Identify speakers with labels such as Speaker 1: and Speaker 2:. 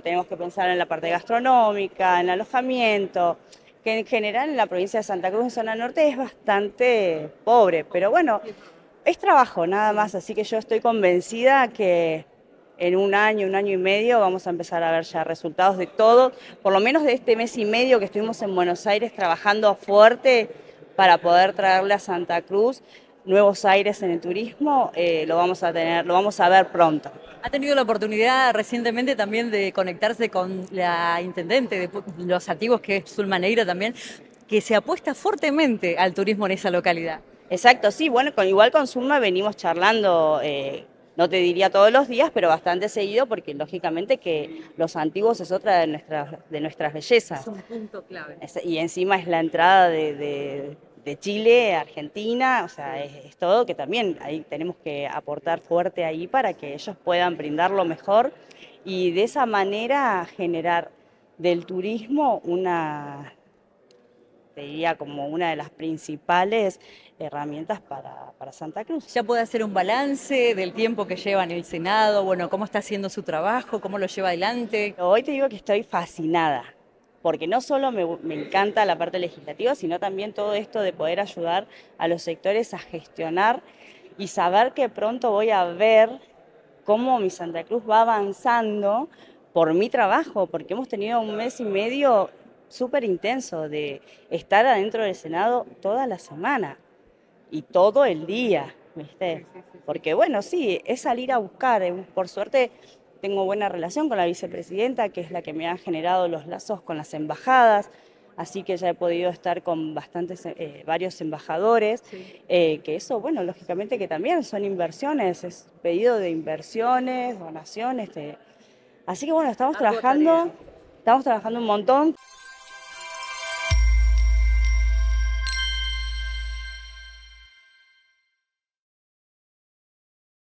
Speaker 1: Tenemos que pensar en la parte gastronómica, en alojamiento, que en general en la provincia de Santa Cruz, en zona norte, es bastante pobre, pero bueno, es trabajo nada más, así que yo estoy convencida que en un año, un año y medio vamos a empezar a ver ya resultados de todo, por lo menos de este mes y medio que estuvimos en Buenos Aires trabajando fuerte para poder traerle a Santa Cruz nuevos aires en el turismo, eh, lo vamos a tener, lo vamos a ver pronto.
Speaker 2: Ha tenido la oportunidad recientemente también de conectarse con la intendente de los antiguos, que es Zulma Neira también, que se apuesta fuertemente al turismo en esa localidad.
Speaker 1: Exacto, sí, bueno, con, igual con Zulma venimos charlando, eh, no te diría todos los días, pero bastante seguido, porque lógicamente que los antiguos es otra de nuestras, de nuestras bellezas.
Speaker 2: Es un punto clave.
Speaker 1: y encima es la entrada de de Chile, Argentina, o sea, es, todo que también ahí tenemos que aportar fuerte ahí para que ellos puedan brindar lo mejor y de esa manera generar del turismo una, te diría como una de las principales herramientas para, para, Santa Cruz.
Speaker 2: ¿Ya puede hacer un balance del tiempo que lleva en el Senado? Bueno, ¿cómo está haciendo su trabajo? ¿Cómo lo lleva adelante?
Speaker 1: Hoy te digo que estoy fascinada porque no solo me, encanta la parte legislativa, sino también todo esto de poder ayudar a los sectores a gestionar y saber que pronto voy a ver cómo mi Santa Cruz va avanzando por mi trabajo, porque hemos tenido un mes y medio súper intenso de estar adentro del Senado toda la semana y todo el día, ¿viste? Porque bueno, sí, es salir a buscar, por suerte tengo buena relación con la vicepresidenta, que es la que me ha generado los lazos con las embajadas, así que ya he podido estar con bastantes, eh, varios embajadores, eh, que eso, bueno, lógicamente que también son inversiones, es pedido de inversiones, donaciones, así que bueno, estamos trabajando, estamos trabajando un montón.